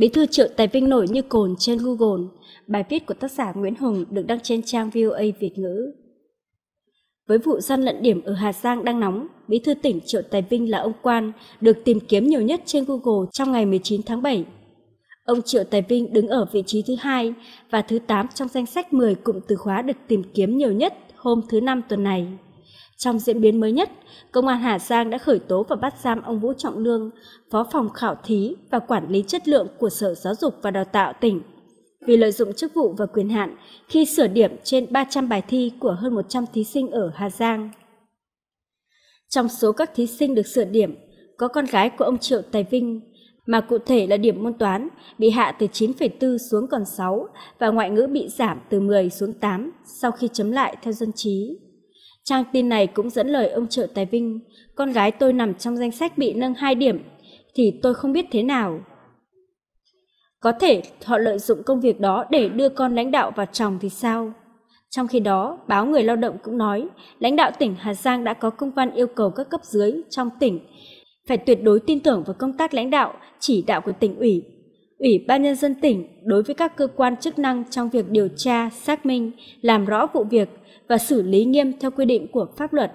Bí thư Triệu Tài Vinh nổi như cồn trên Google. Bài viết của tác giả Nguyễn Hùng được đăng trên trang VOA Việt ngữ. Với vụ gian lận điểm ở Hà Giang đang nóng, Bí thư tỉnh Triệu Tài Vinh là ông Quan được tìm kiếm nhiều nhất trên Google trong ngày 19 tháng 7. Ông Triệu Tài Vinh đứng ở vị trí thứ hai và thứ 8 trong danh sách 10 cụm từ khóa được tìm kiếm nhiều nhất hôm thứ Năm tuần này. Trong diễn biến mới nhất, Công an Hà Giang đã khởi tố và bắt giam ông Vũ Trọng Lương, Phó phòng khảo thí và quản lý chất lượng của Sở Giáo dục và Đào tạo tỉnh, vì lợi dụng chức vụ và quyền hạn khi sửa điểm trên 300 bài thi của hơn 100 thí sinh ở Hà Giang. Trong số các thí sinh được sửa điểm, có con gái của ông Triệu Tài Vinh, mà cụ thể là điểm môn toán bị hạ từ 9,4 xuống còn 6 và ngoại ngữ bị giảm từ 10 xuống 8 sau khi chấm lại theo dân trí. Trang tin này cũng dẫn lời ông trợ Tài Vinh, con gái tôi nằm trong danh sách bị nâng 2 điểm, thì tôi không biết thế nào. Có thể họ lợi dụng công việc đó để đưa con lãnh đạo vào chồng thì sao? Trong khi đó, báo Người Lao động cũng nói, lãnh đạo tỉnh Hà Giang đã có công văn yêu cầu các cấp dưới trong tỉnh phải tuyệt đối tin tưởng vào công tác lãnh đạo, chỉ đạo của tỉnh ủy. Ủy ban nhân dân tỉnh đối với các cơ quan chức năng trong việc điều tra, xác minh, làm rõ vụ việc và xử lý nghiêm theo quy định của pháp luật.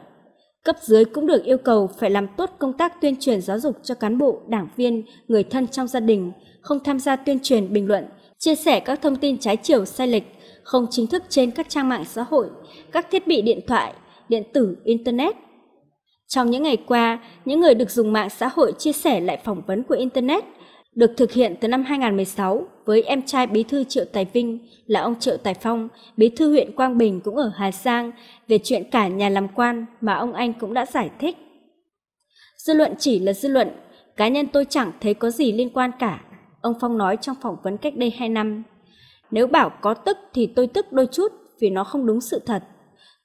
Cấp dưới cũng được yêu cầu phải làm tốt công tác tuyên truyền giáo dục cho cán bộ, đảng viên, người thân trong gia đình, không tham gia tuyên truyền bình luận, chia sẻ các thông tin trái chiều sai lệch, không chính thức trên các trang mạng xã hội, các thiết bị điện thoại, điện tử, Internet. Trong những ngày qua, những người được dùng mạng xã hội chia sẻ lại phỏng vấn của Internet được thực hiện từ năm 2016 với em trai bí thư Triệu Tài Vinh là ông Triệu Tài Phong, bí thư huyện Quang Bình cũng ở Hà Giang về chuyện cả nhà làm quan mà ông anh cũng đã giải thích. Dư luận chỉ là dư luận, cá nhân tôi chẳng thấy có gì liên quan cả, ông Phong nói trong phỏng vấn cách đây 2 năm. Nếu bảo có tức thì tôi tức đôi chút vì nó không đúng sự thật.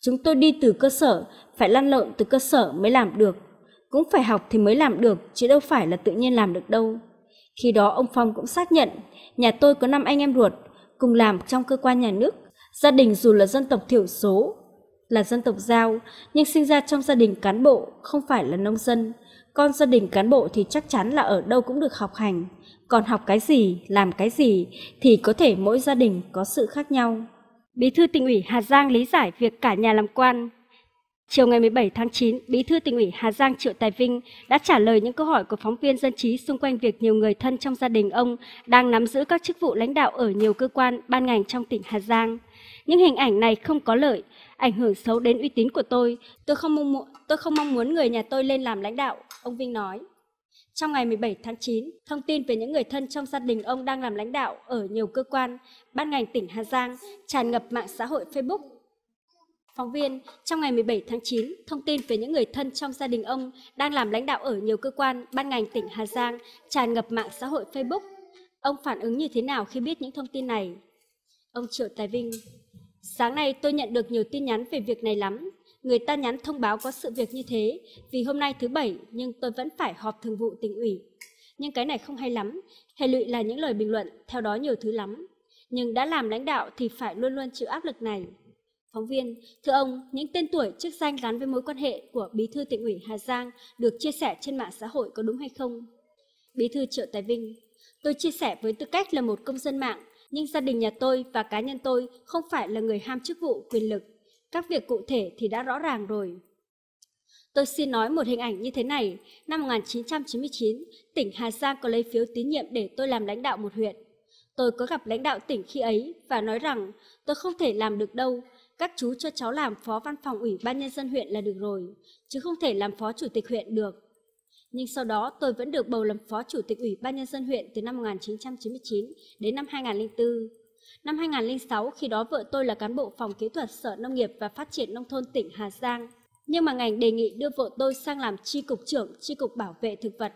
Chúng tôi đi từ cơ sở, phải lăn lộn từ cơ sở mới làm được. Cũng phải học thì mới làm được, chứ đâu phải là tự nhiên làm được đâu. Khi đó ông Phong cũng xác nhận, nhà tôi có năm anh em ruột, cùng làm trong cơ quan nhà nước. Gia đình dù là dân tộc thiểu số, là dân tộc giao, nhưng sinh ra trong gia đình cán bộ, không phải là nông dân. Con gia đình cán bộ thì chắc chắn là ở đâu cũng được học hành. Còn học cái gì, làm cái gì thì có thể mỗi gia đình có sự khác nhau. Bí thư tỉnh ủy Hà Giang lý giải việc cả nhà làm quan Chiều ngày 17 tháng 9, Bí thư tỉnh ủy Hà Giang Triệu Tài Vinh đã trả lời những câu hỏi của phóng viên dân trí xung quanh việc nhiều người thân trong gia đình ông đang nắm giữ các chức vụ lãnh đạo ở nhiều cơ quan, ban ngành trong tỉnh Hà Giang. Những hình ảnh này không có lợi, ảnh hưởng xấu đến uy tín của tôi. Tôi không mong muốn, tôi không mong muốn người nhà tôi lên làm lãnh đạo, ông Vinh nói. Trong ngày 17 tháng 9, thông tin về những người thân trong gia đình ông đang làm lãnh đạo ở nhiều cơ quan, ban ngành tỉnh Hà Giang tràn ngập mạng xã hội Facebook Phóng viên, trong ngày 17 tháng 9, thông tin về những người thân trong gia đình ông đang làm lãnh đạo ở nhiều cơ quan, ban ngành tỉnh Hà Giang tràn ngập mạng xã hội Facebook. Ông phản ứng như thế nào khi biết những thông tin này? Ông Triệu Tài Vinh, sáng nay tôi nhận được nhiều tin nhắn về việc này lắm. Người ta nhắn thông báo có sự việc như thế, vì hôm nay thứ Bảy nhưng tôi vẫn phải họp thường vụ tỉnh ủy. Nhưng cái này không hay lắm, hệ lụy là những lời bình luận, theo đó nhiều thứ lắm. Nhưng đã làm lãnh đạo thì phải luôn luôn chịu áp lực này. Phóng viên, thưa ông, những tên tuổi chức danh gắn với mối quan hệ của Bí thư tỉnh ủy Hà Giang được chia sẻ trên mạng xã hội có đúng hay không? Bí thư Triệu Tài Vinh, tôi chia sẻ với tư cách là một công dân mạng, nhưng gia đình nhà tôi và cá nhân tôi không phải là người ham chức vụ quyền lực. Các việc cụ thể thì đã rõ ràng rồi. Tôi xin nói một hình ảnh như thế này. Năm 1999, tỉnh Hà Giang có lấy phiếu tín nhiệm để tôi làm lãnh đạo một huyện. Tôi có gặp lãnh đạo tỉnh khi ấy và nói rằng tôi không thể làm được đâu, các chú cho cháu làm phó văn phòng ủy ban nhân dân huyện là được rồi, chứ không thể làm phó chủ tịch huyện được. Nhưng sau đó tôi vẫn được bầu làm phó chủ tịch ủy ban nhân dân huyện từ năm 1999 đến năm 2004. Năm 2006, khi đó vợ tôi là cán bộ phòng kỹ thuật Sở Nông nghiệp và Phát triển Nông thôn tỉnh Hà Giang. Nhưng mà ngành đề nghị đưa vợ tôi sang làm tri cục trưởng tri cục bảo vệ thực vật.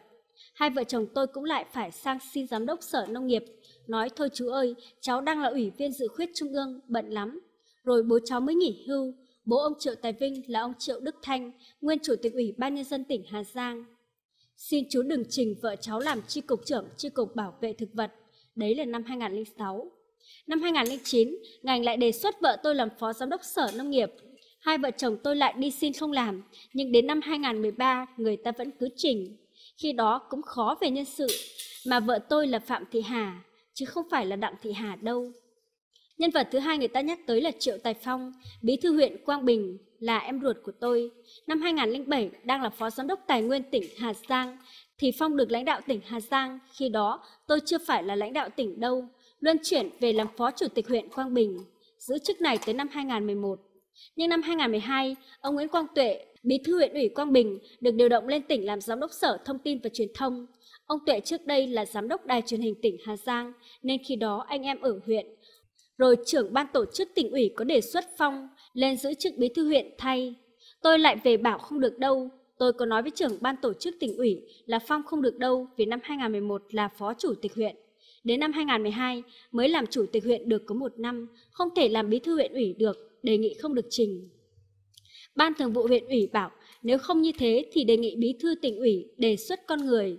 Hai vợ chồng tôi cũng lại phải sang xin giám đốc Sở Nông nghiệp. Nói thôi chú ơi, cháu đang là ủy viên dự khuyết trung ương, bận lắm, rồi bố cháu mới nghỉ hưu. Bố ông Triệu Tài Vinh là ông Triệu Đức Thanh, nguyên chủ tịch ủy ban nhân dân tỉnh Hà Giang. Xin chú đừng trình vợ cháu làm tri cục trưởng tri cục bảo vệ thực vật. Đấy là năm 2006. Năm 2009, ngành lại đề xuất vợ tôi làm phó giám đốc sở nông nghiệp. Hai vợ chồng tôi lại đi xin không làm, nhưng đến năm 2013 người ta vẫn cứ trình. Khi đó cũng khó về nhân sự. mà vợ tôi là Phạm Thị Hà, chứ không phải là Đặng Thị Hà đâu. Nhân vật thứ hai người ta nhắc tới là Triệu Tài Phong, bí thư huyện Quang Bình, là em ruột của tôi. Năm 2007 đang là phó giám đốc tài nguyên tỉnh Hà Giang, thì Phong được lãnh đạo tỉnh Hà Giang. Khi đó tôi chưa phải là lãnh đạo tỉnh đâu, luân chuyển về làm phó chủ tịch huyện Quang Bình, giữ chức này tới năm 2011. Nhưng năm 2012, ông Nguyễn Quang Tuệ, bí thư huyện ủy Quang Bình, được điều động lên tỉnh làm giám đốc sở thông tin và truyền thông. Ông Tuệ trước đây là giám đốc đài truyền hình tỉnh Hà Giang, nên khi đó anh em ở huyện. Rồi trưởng ban tổ chức tỉnh ủy có đề xuất Phong lên giữ chức bí thư huyện thay. Tôi lại về bảo không được đâu. Tôi có nói với trưởng ban tổ chức tỉnh ủy là Phong không được đâu vì năm 2011 là phó chủ tịch huyện. Đến năm 2012 mới làm chủ tịch huyện được có một năm, không thể làm bí thư huyện ủy được, đề nghị không được trình. Ban thường vụ huyện ủy bảo nếu không như thế thì đề nghị bí thư tỉnh ủy đề xuất con người.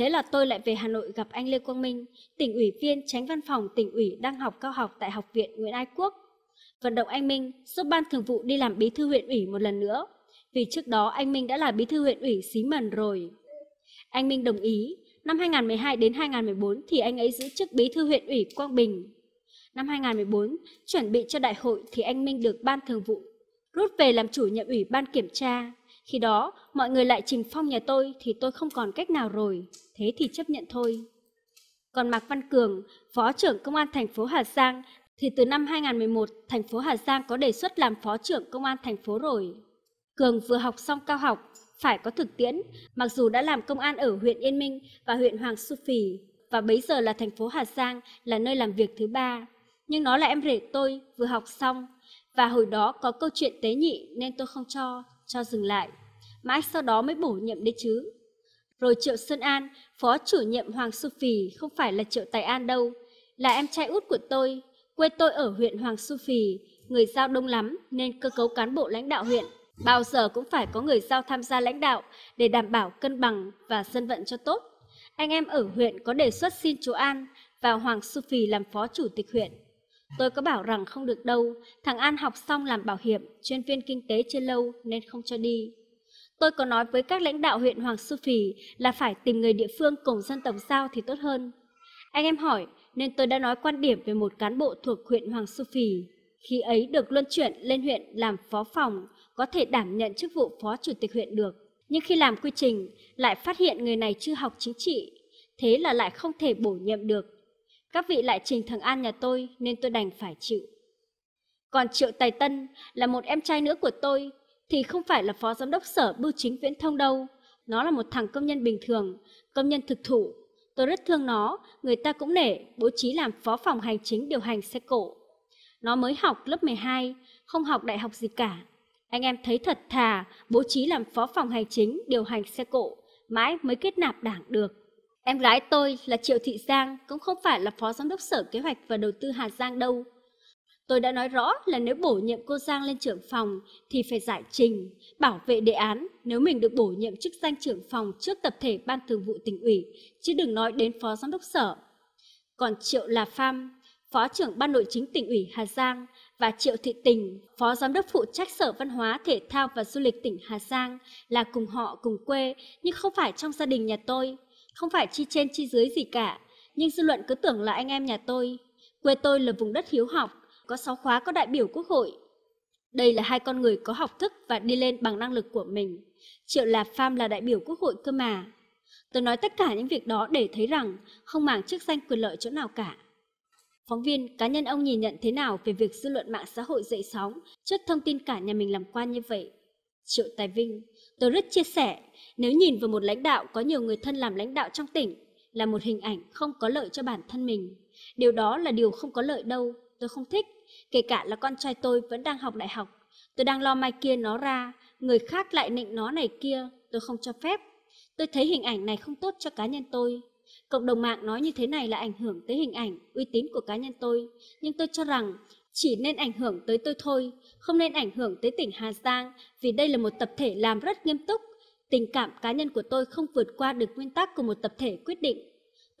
Thế là tôi lại về Hà Nội gặp anh Lê Quang Minh, tỉnh ủy viên tránh văn phòng tỉnh ủy đang học cao học tại Học viện Nguyễn Ái Quốc. Vận động anh Minh giúp ban thường vụ đi làm bí thư huyện ủy một lần nữa, vì trước đó anh Minh đã là bí thư huyện ủy Xí Mần rồi. Anh Minh đồng ý, năm 2012 đến 2014 thì anh ấy giữ chức bí thư huyện ủy Quang Bình. Năm 2014, chuẩn bị cho đại hội thì anh Minh được ban thường vụ rút về làm chủ nhiệm ủy ban kiểm tra. Khi đó, mọi người lại trình phong nhà tôi thì tôi không còn cách nào rồi, thế thì chấp nhận thôi. Còn Mạc Văn Cường, Phó trưởng Công an thành phố Hà Giang, thì từ năm 2011, thành phố Hà Giang có đề xuất làm Phó trưởng Công an thành phố rồi. Cường vừa học xong cao học, phải có thực tiễn, mặc dù đã làm công an ở huyện Yên Minh và huyện Hoàng Su Phì, và bấy giờ là thành phố Hà Giang là nơi làm việc thứ ba. Nhưng nó là em rể tôi, vừa học xong, và hồi đó có câu chuyện tế nhị nên tôi không cho, cho dừng lại. Mãi sau đó mới bổ nhiệm đấy chứ. Rồi Triệu Sơn An, phó chủ nhiệm Hoàng Su Phì không phải là Triệu Tài An đâu, là em trai út của tôi. Quê tôi ở huyện Hoàng Su Phì, người giao đông lắm nên cơ cấu cán bộ lãnh đạo huyện bao giờ cũng phải có người giao tham gia lãnh đạo để đảm bảo cân bằng và dân vận cho tốt. Anh em ở huyện có đề xuất xin chú An vào Hoàng Su Phì làm phó chủ tịch huyện. Tôi có bảo rằng không được đâu, thằng An học xong làm bảo hiểm, chuyên viên kinh tế chưa lâu nên không cho đi. Tôi có nói với các lãnh đạo huyện Hoàng Su Phì là phải tìm người địa phương cùng dân tộc giao thì tốt hơn. Anh em hỏi, nên tôi đã nói quan điểm về một cán bộ thuộc huyện Hoàng Su Phì. Khi ấy được luân chuyển lên huyện làm phó phòng, có thể đảm nhận chức vụ phó chủ tịch huyện được. Nhưng khi làm quy trình, lại phát hiện người này chưa học chính trị, thế là lại không thể bổ nhiệm được. Các vị lại trình thằng An nhà tôi nên tôi đành phải chịu. Còn Triệu Tài Tân là một em trai nữa của tôi, thì không phải là phó giám đốc sở bưu chính viễn thông đâu. Nó là một thằng công nhân bình thường, công nhân thực thụ. Tôi rất thương nó, người ta cũng nể, bố trí làm phó phòng hành chính điều hành xe cộ. Nó mới học lớp 12, không học đại học gì cả. Anh em thấy thật thà, bố trí làm phó phòng hành chính điều hành xe cộ, mãi mới kết nạp đảng được. Em gái tôi là Triệu Thị Giang, cũng không phải là phó giám đốc sở kế hoạch và đầu tư Hà Giang đâu. Tôi đã nói rõ là nếu bổ nhiệm cô Giang lên trưởng phòng thì phải giải trình, bảo vệ đề án nếu mình được bổ nhiệm chức danh trưởng phòng trước tập thể ban thường vụ tỉnh ủy, chứ đừng nói đến phó giám đốc sở. Còn Triệu là Pham, phó trưởng ban nội chính tỉnh ủy Hà Giang và Triệu Thị Tình, phó giám đốc phụ trách Sở Văn hóa, Thể thao và Du lịch tỉnh Hà Giang là cùng họ cùng quê nhưng không phải trong gia đình nhà tôi, không phải chi trên chi dưới gì cả, nhưng dư luận cứ tưởng là anh em nhà tôi. Quê tôi là vùng đất hiếu học, có sáu khóa có đại biểu quốc hội. Đây là hai con người có học thức và đi lên bằng năng lực của mình. Triệu Lạp Pham là đại biểu quốc hội cơ mà. Tôi nói tất cả những việc đó để thấy rằng không màng chức danh quyền lợi chỗ nào cả. Phóng viên, cá nhân ông nhìn nhận thế nào về việc dư luận mạng xã hội dậy sóng trước thông tin cả nhà mình làm quan như vậy? Triệu Tài Vinh, tôi rất chia sẻ, nếu nhìn vào một lãnh đạo có nhiều người thân làm lãnh đạo trong tỉnh, là một hình ảnh không có lợi cho bản thân mình. Điều đó là điều không có lợi đâu, tôi không thích. Kể cả là con trai tôi vẫn đang học đại học, tôi đang lo mai kia nó ra, người khác lại nịnh nó này kia, tôi không cho phép. Tôi thấy hình ảnh này không tốt cho cá nhân tôi. Cộng đồng mạng nói như thế này là ảnh hưởng tới hình ảnh, uy tín của cá nhân tôi. Nhưng tôi cho rằng chỉ nên ảnh hưởng tới tôi thôi, không nên ảnh hưởng tới tỉnh Hà Giang vì đây là một tập thể làm rất nghiêm túc. Tình cảm cá nhân của tôi không vượt qua được nguyên tắc của một tập thể quyết định.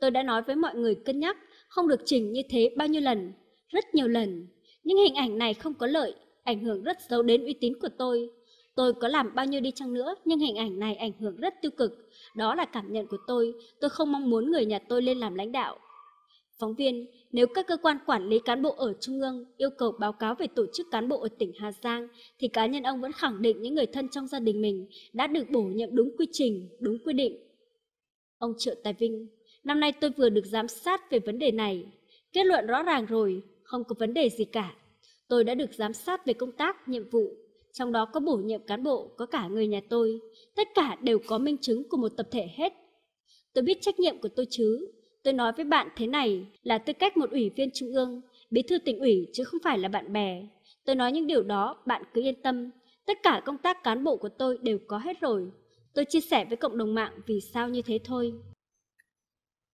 Tôi đã nói với mọi người cân nhắc không được chỉnh như thế bao nhiêu lần, rất nhiều lần những hình ảnh này không có lợi, ảnh hưởng rất xấu đến uy tín của tôi. Tôi có làm bao nhiêu đi chăng nữa, nhưng hình ảnh này ảnh hưởng rất tiêu cực. Đó là cảm nhận của tôi, tôi không mong muốn người nhà tôi lên làm lãnh đạo. Phóng viên, nếu các cơ quan quản lý cán bộ ở Trung ương yêu cầu báo cáo về tổ chức cán bộ ở tỉnh Hà Giang, thì cá nhân ông vẫn khẳng định những người thân trong gia đình mình đã được bổ nhiệm đúng quy trình, đúng quy định. Ông Triệu Tài Vinh, năm nay tôi vừa được giám sát về vấn đề này. Kết luận rõ ràng rồi, không có vấn đề gì cả. Tôi đã được giám sát về công tác, nhiệm vụ, trong đó có bổ nhiệm cán bộ, có cả người nhà tôi. Tất cả đều có minh chứng của một tập thể hết. Tôi biết trách nhiệm của tôi chứ. Tôi nói với bạn thế này là tư cách một ủy viên trung ương, bí thư tỉnh ủy chứ không phải là bạn bè. Tôi nói những điều đó, bạn cứ yên tâm. Tất cả công tác cán bộ của tôi đều có hết rồi. Tôi chia sẻ với cộng đồng mạng vì sao như thế thôi.